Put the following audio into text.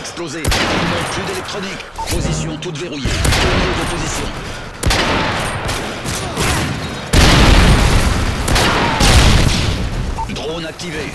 explosé. Plus d'électronique. Position toute verrouillée. Tenue de position. Drone activé.